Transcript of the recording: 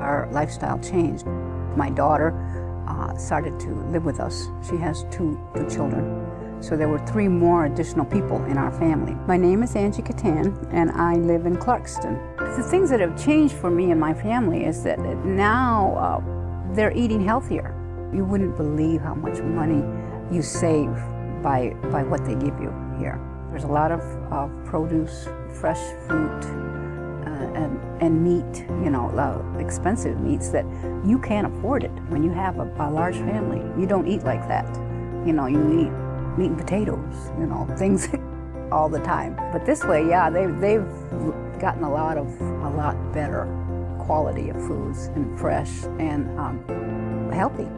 our lifestyle changed. My daughter uh, started to live with us. She has two, two children. So there were three more additional people in our family. My name is Angie Catan, and I live in Clarkston. The things that have changed for me and my family is that now uh, they're eating healthier. You wouldn't believe how much money you save by, by what they give you here. There's a lot of uh, produce, fresh fruit, and, and meat, you know, uh, expensive meats that you can't afford it. When you have a, a large family, you don't eat like that. You know, you eat meat and potatoes, you know, things all the time. But this way, yeah, they've, they've gotten a lot of, a lot better quality of foods and fresh and um, healthy.